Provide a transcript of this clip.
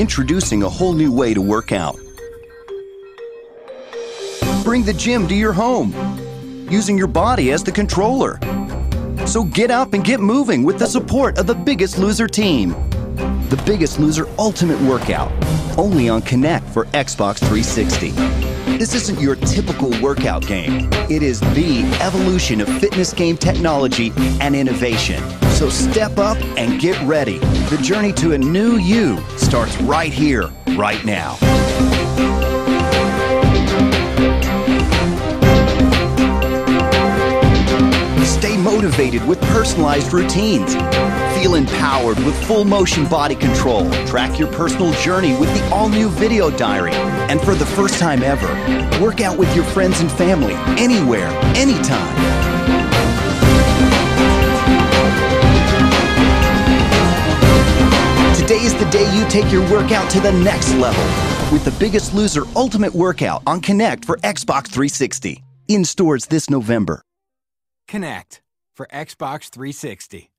Introducing a whole new way to work out. Bring the gym to your home, using your body as the controller. So get up and get moving with the support of the Biggest Loser team. The Biggest Loser Ultimate Workout, only on Kinect for Xbox 360. This isn't your typical workout game. It is the evolution of fitness game technology and innovation. So step up and get ready. The journey to a new you starts right here, right now. Stay motivated with personalized routines. Feel empowered with full motion body control. Track your personal journey with the all new video diary. And for the first time ever, work out with your friends and family anywhere, anytime. Is the day you take your workout to the next level with the Biggest Loser Ultimate Workout on Kinect for Xbox 360. In stores this November. Kinect for Xbox 360.